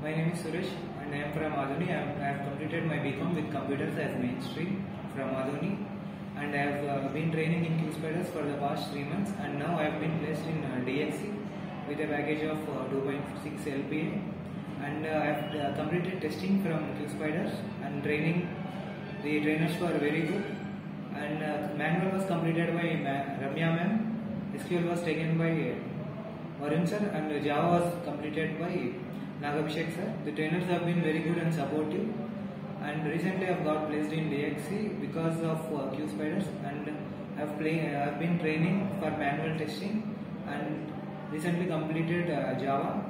My name is Suraj and I am from Adoni. I have, completed my BCom with computers as mainstream from Adoni and I have uh, been training in QSpiders for the past three months and now I have been placed in uh, DXC with a package of uh, 2.6 LPA and I have completed testing from QSpiders and training. The trainers were very good and manual was completed by Ramya ma'am. SQL was taken by Varun sir and Java was completed by Nagabhishek sir. The trainers have been very good and supportive. And recently I have got placed in DXC because of uh, QSpiders and I have play, I have been training for manual testing and recently completed uh, Java